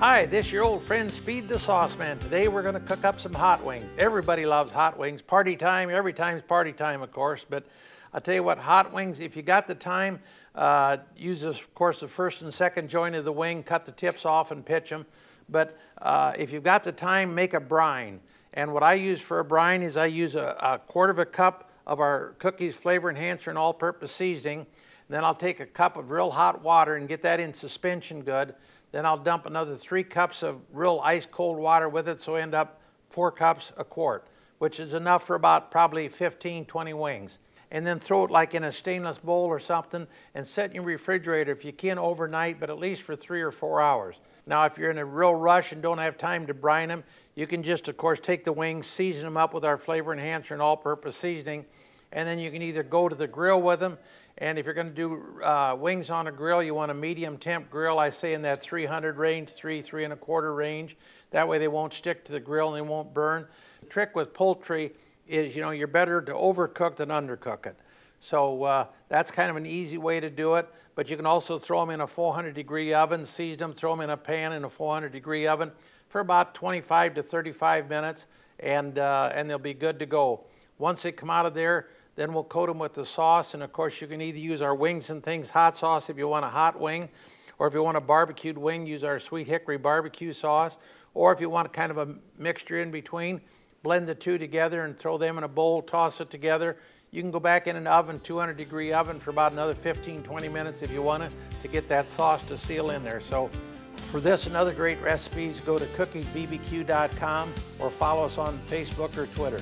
Hi, this your old friend Speed the Sauce Man. Today we're going to cook up some hot wings. Everybody loves hot wings. Party time, every time's party time, of course. But I'll tell you what, hot wings, if you got the time, uh, use, of course, the first and second joint of the wing, cut the tips off and pitch them. But uh, if you've got the time, make a brine. And what I use for a brine is I use a, a quarter of a cup of our cookies flavor enhancer and all-purpose seasoning. Then I'll take a cup of real hot water and get that in suspension good. Then I'll dump another three cups of real ice cold water with it, so I end up four cups a quart, which is enough for about probably 15, 20 wings. And then throw it like in a stainless bowl or something and set in your refrigerator if you can overnight, but at least for three or four hours. Now, if you're in a real rush and don't have time to brine them, you can just, of course, take the wings, season them up with our flavor enhancer and all-purpose seasoning, and then you can either go to the grill with them and if you're going to do uh, wings on a grill, you want a medium temp grill. I say in that 300 range, three, three and a quarter range. That way they won't stick to the grill and they won't burn. The trick with poultry is, you know, you're better to overcook than undercook it. So uh, that's kind of an easy way to do it. But you can also throw them in a 400 degree oven, season them, throw them in a pan in a 400 degree oven for about 25 to 35 minutes, and, uh, and they'll be good to go. Once they come out of there, then we'll coat them with the sauce. And of course, you can either use our wings and things hot sauce if you want a hot wing, or if you want a barbecued wing, use our sweet hickory barbecue sauce. Or if you want kind of a mixture in between, blend the two together and throw them in a bowl, toss it together. You can go back in an oven, 200 degree oven for about another 15, 20 minutes if you want it to get that sauce to seal in there. So for this and other great recipes, go to cookiesbbq.com or follow us on Facebook or Twitter.